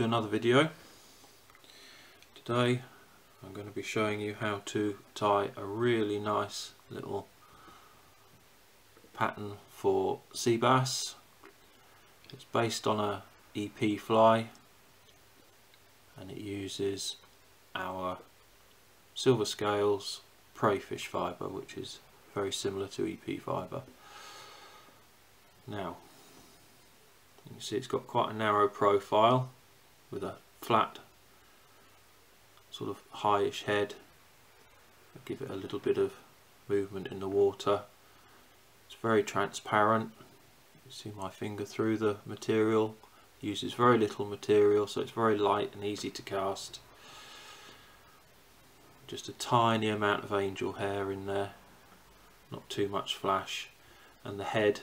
to another video. Today I'm going to be showing you how to tie a really nice little pattern for sea bass. It's based on a EP fly and it uses our silver scales prey fish fibre which is very similar to EP fibre. Now you can see it's got quite a narrow profile with a flat sort of highish head. give it a little bit of movement in the water. It's very transparent. You see my finger through the material. uses very little material so it's very light and easy to cast. Just a tiny amount of angel hair in there. Not too much flash. And the head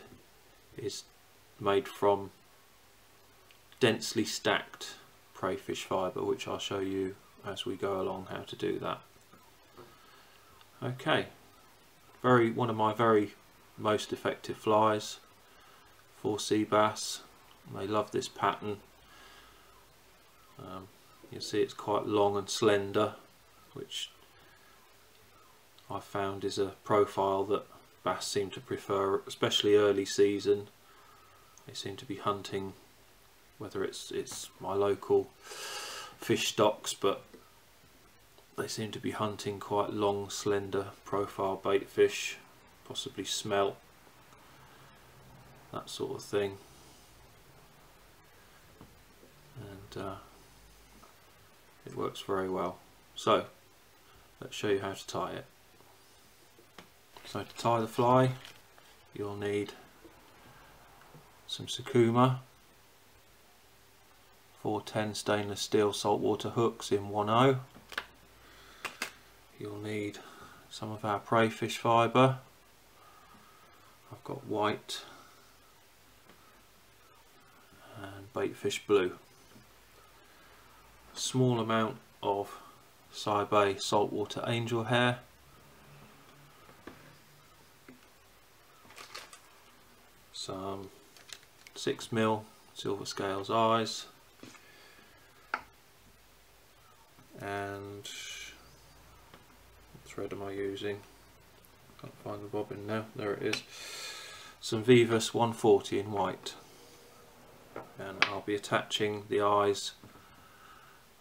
is made from densely stacked prey fish fibre which I'll show you as we go along how to do that. Okay, very one of my very most effective flies for sea bass. They love this pattern. Um, you see it's quite long and slender which I found is a profile that bass seem to prefer especially early season. They seem to be hunting whether it's it's my local fish stocks but they seem to be hunting quite long slender profile bait fish possibly smelt that sort of thing. And uh, it works very well. So let's show you how to tie it. So to tie the fly you'll need some Sakuma 410 stainless steel saltwater hooks in 1.0. You'll need some of our prey fish fibre. I've got white and baitfish blue. Small amount of Sybai saltwater angel hair. Some 6mm silver scales eyes and what thread am I using? I can't find the bobbin now. There it is. Some Veevus 140 in white, and I'll be attaching the eyes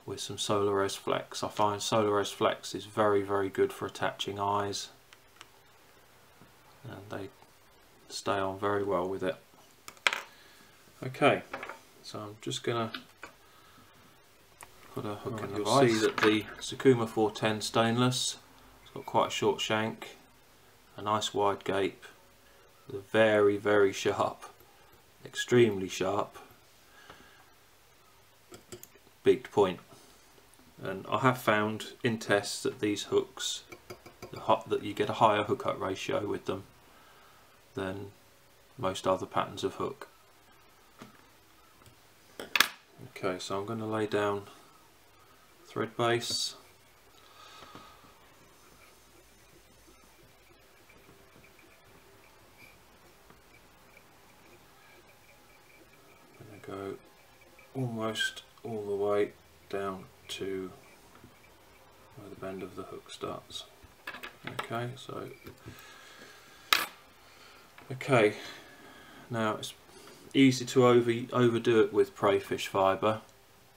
with some Solarez Flex. I find Solarez Flex is very very good for attaching eyes, and they stay on very well with it. Okay, so I'm just gonna put a hook in You'll see that the Sakuma 410 stainless, it's got quite a short shank, a nice wide gape, very very sharp, extremely sharp, beaked point. And I have found in tests that these hooks, that you get a higher hook up ratio with them than most other patterns of hook. Okay, so I'm going to lay down thread base. To go almost all the way down to where the bend of the hook starts. Okay, so okay, now it's easy to over overdo it with prey fish fibre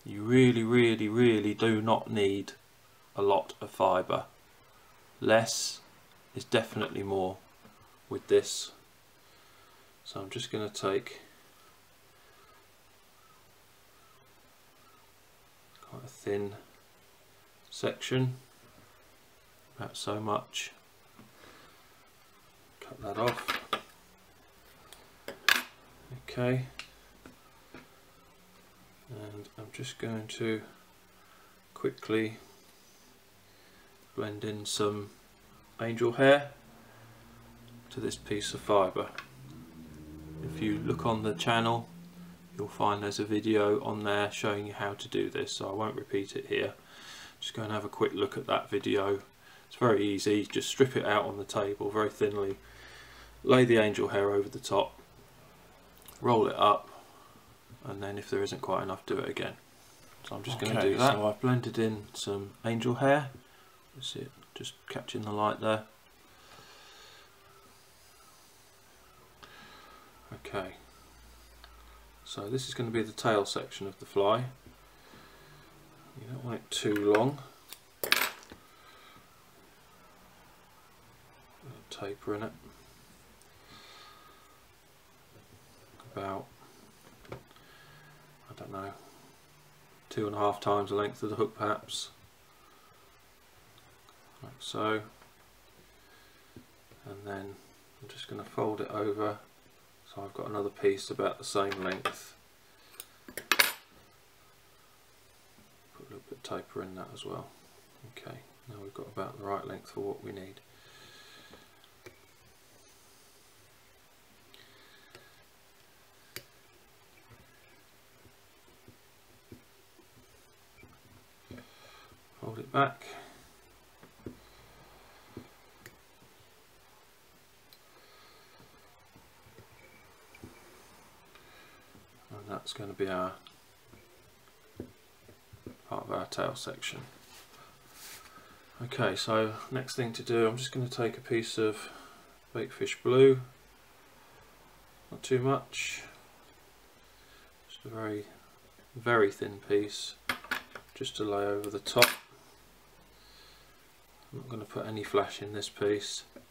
you really really really do not need a lot of fibre. Less is definitely more with this. So I'm just going to take quite a thin section about so much. Cut that off. Okay and I'm just going to quickly blend in some angel hair to this piece of fibre. If you look on the channel you'll find there's a video on there showing you how to do this so I won't repeat it here. Just go and have a quick look at that video. It's very easy, just strip it out on the table very thinly, lay the angel hair over the top, roll it up and then if there isn't quite enough do it again So I'm just going to do that. so I've blended in some angel hair. You see it just catching the light there. Okay. So this is going to be the tail section of the fly. You don't want it too long. taper in it. About, don't know, two and a half times the length of the hook perhaps. Like so. And then I'm just going to fold it over so I've got another piece about the same length. Put a little bit of taper in that as well. Okay, now we've got about the right length for what we need. Hold it back. And that's going to be our part of our tail section. Okay, so next thing to do, I'm just going to take a piece of baitfish blue, not too much, just a very, very thin piece, just to lay over the top. I'm not going to put any flash in this piece, I'm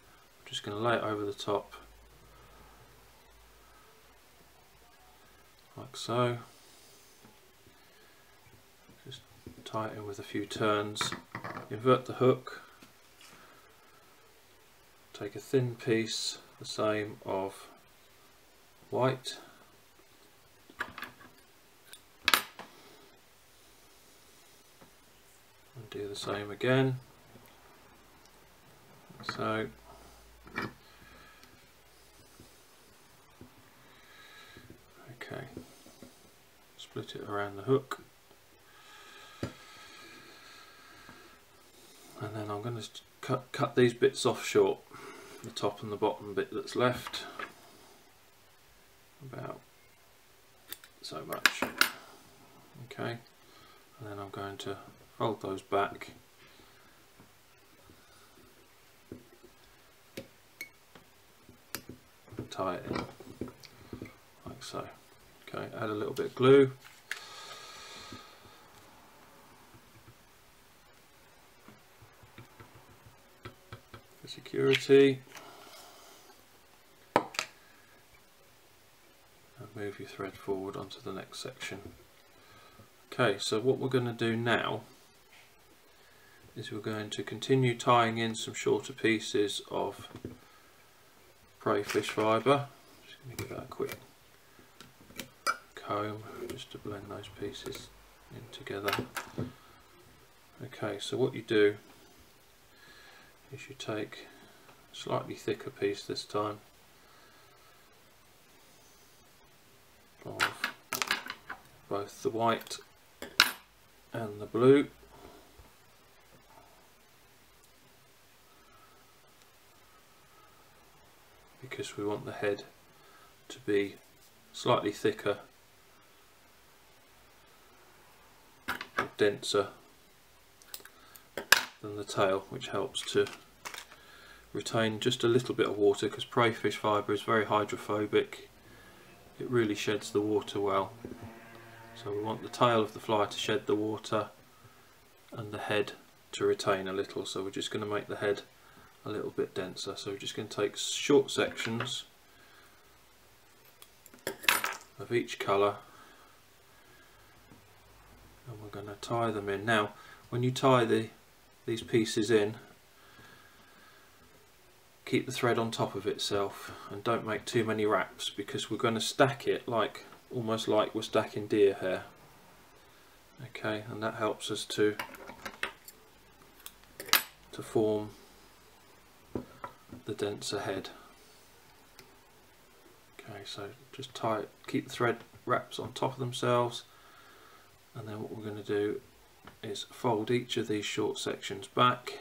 just going to lay it over the top, like so. Just tie it in with a few turns. Invert the hook, take a thin piece, the same of white, and do the same again. So okay, split it around the hook. and then I'm going to cut, cut these bits off short. The top and the bottom bit that's left. About so much. Okay. And then I'm going to fold those back tie it in like so. Okay add a little bit of glue. For security. And move your thread forward onto the next section. Okay so what we're going to do now is we're going to continue tying in some shorter pieces of prey fish fibre. Just going to give that a quick comb. Just to blend those pieces in together. Okay so what you do is you take a slightly thicker piece this time of both the white and the blue we want the head to be slightly thicker denser than the tail which helps to retain just a little bit of water because prey fish fibre is very hydrophobic. It really sheds the water well. So we want the tail of the fly to shed the water and the head to retain a little. So we're just going to make the head a little bit denser. So we're just going to take short sections of each colour and we're going to tie them in. Now when you tie the these pieces in keep the thread on top of itself and don't make too many wraps because we're going to stack it like almost like we're stacking deer hair. Okay and that helps us to to form the denser head okay so just tie keep the thread wraps on top of themselves. And then what we're going to do is fold each of these short sections back.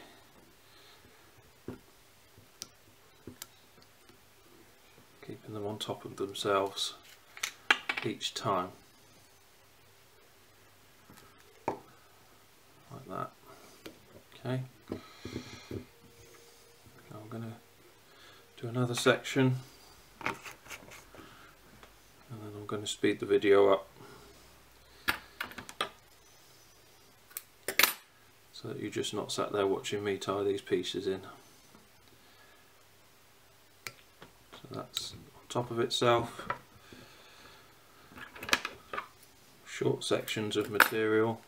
Keeping them on top of themselves each time. Like that. Okay. I'm going to do another section and then I'm going to speed the video up so that you're just not sat there watching me tie these pieces in. So that's on top of itself. Short sections of material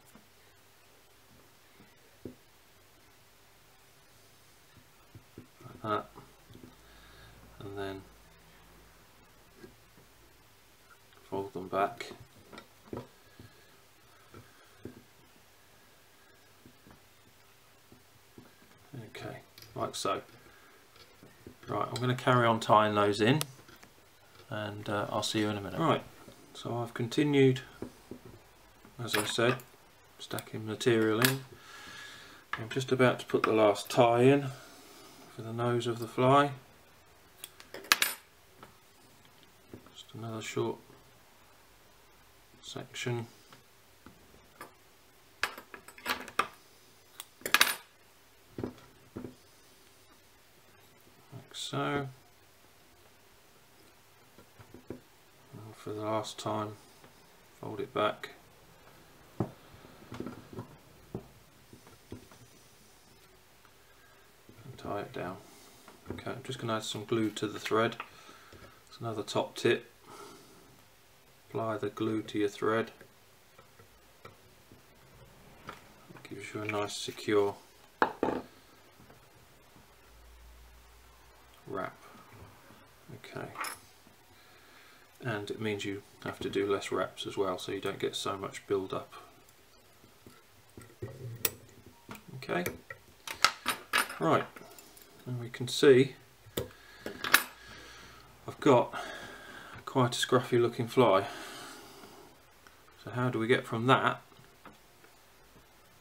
that and then fold them back okay like so right I'm going to carry on tying those in and uh, I'll see you in a minute right so I've continued as I said stacking material in I'm just about to put the last tie in for the nose of the fly. Just another short section. Like so. And for the last time, fold it back. And tie it down. Okay, I'm just going to add some glue to the thread. It's another top tip. Apply the glue to your thread. It gives you a nice secure wrap. Okay. And it means you have to do less wraps as well so you don't get so much build up. Okay. Right, and we can see I've got quite a scruffy looking fly so how do we get from that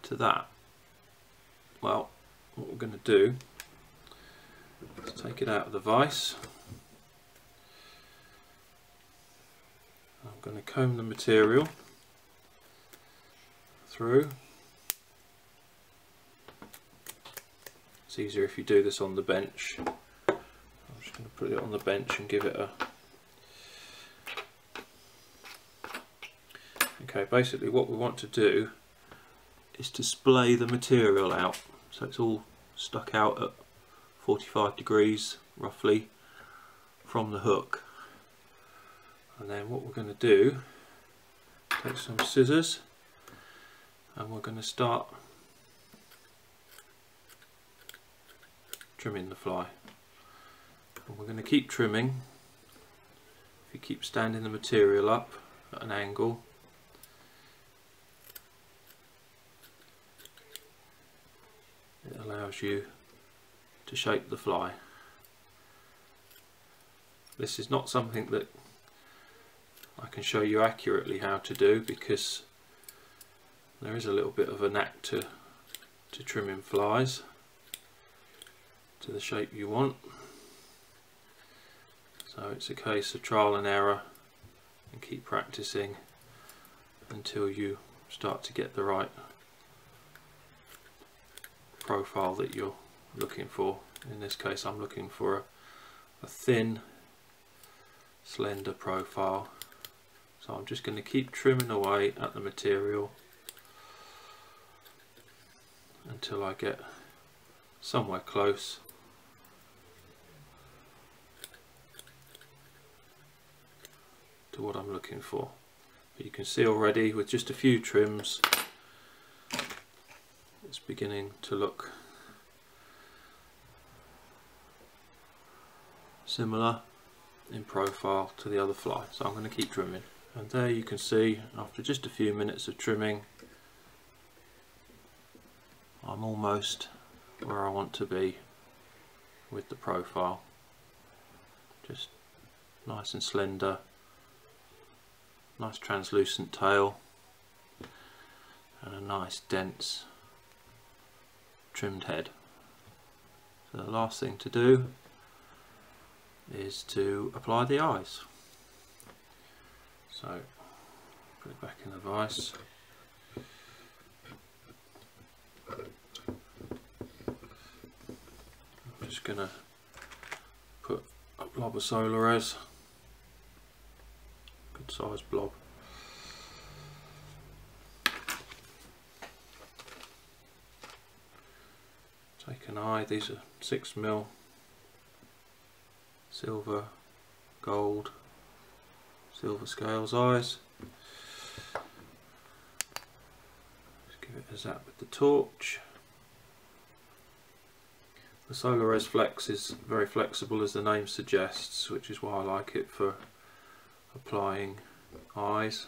to that well what we're going to do is take it out of the vise I'm going to comb the material through It's easier if you do this on the bench. I'm just going to put it on the bench and give it a... Okay, basically what we want to do is to splay the material out. So it's all stuck out at 45 degrees roughly from the hook. And then what we're going to do, take some scissors and we're going to start trimming the fly. And we're going to keep trimming. If you keep standing the material up at an angle, it allows you to shape the fly. This is not something that I can show you accurately how to do because there is a little bit of a knack to, to trimming flies to the shape you want. So it's a case of trial and error and keep practicing until you start to get the right profile that you're looking for. In this case I'm looking for a, a thin slender profile so I'm just going to keep trimming away at the material until I get somewhere close. To what I'm looking for. But you can see already with just a few trims it's beginning to look similar in profile to the other fly. So I'm going to keep trimming and there you can see after just a few minutes of trimming I'm almost where I want to be with the profile just nice and slender nice translucent tail and a nice dense trimmed head. So the last thing to do is to apply the eyes. So put it back in the vise. I'm just to put a blob of Solarez, good size blob. Take an eye, these are 6 mil silver, gold, silver scales eyes. Just give it a zap with the torch. The Solarez Flex is very flexible as the name suggests, which is why I like it for applying eyes.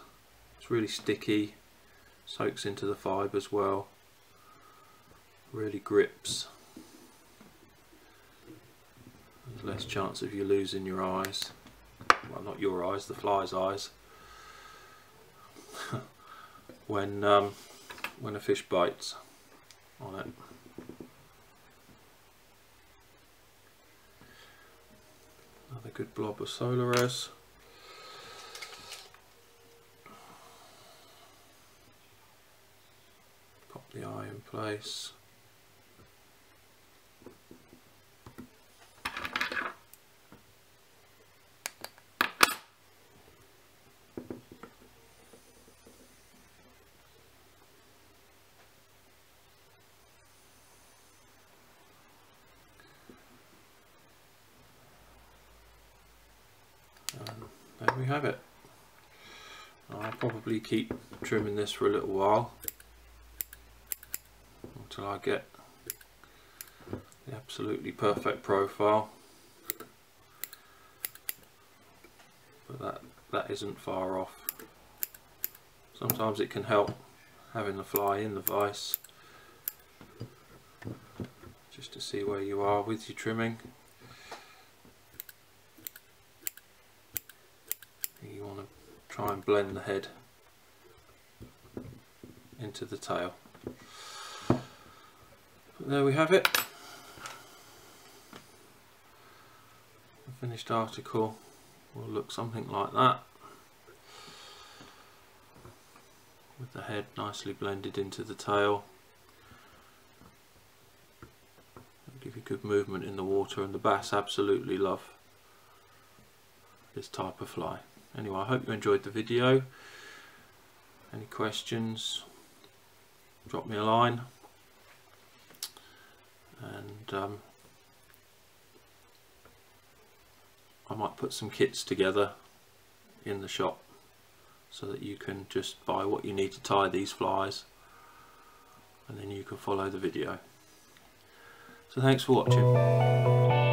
It's really sticky, soaks into the fibres well, really grips. There's less chance of you losing your eyes. Well, not your eyes, the fly's eyes. when um, when a fish bites on it. Another good blob of Solarez. Pop the eye in place. there we have it. I'll probably keep trimming this for a little while until I get the absolutely perfect profile. But that, that isn't far off. Sometimes it can help having the fly in the vise just to see where you are with your trimming. Try and blend the head into the tail. But there we have it. The finished article will look something like that. With the head nicely blended into the tail. give you good movement in the water and the bass absolutely love this type of fly anyway I hope you enjoyed the video. Any questions? Drop me a line. And um, I might put some kits together in the shop so that you can just buy what you need to tie these flies. And then you can follow the video. So thanks for watching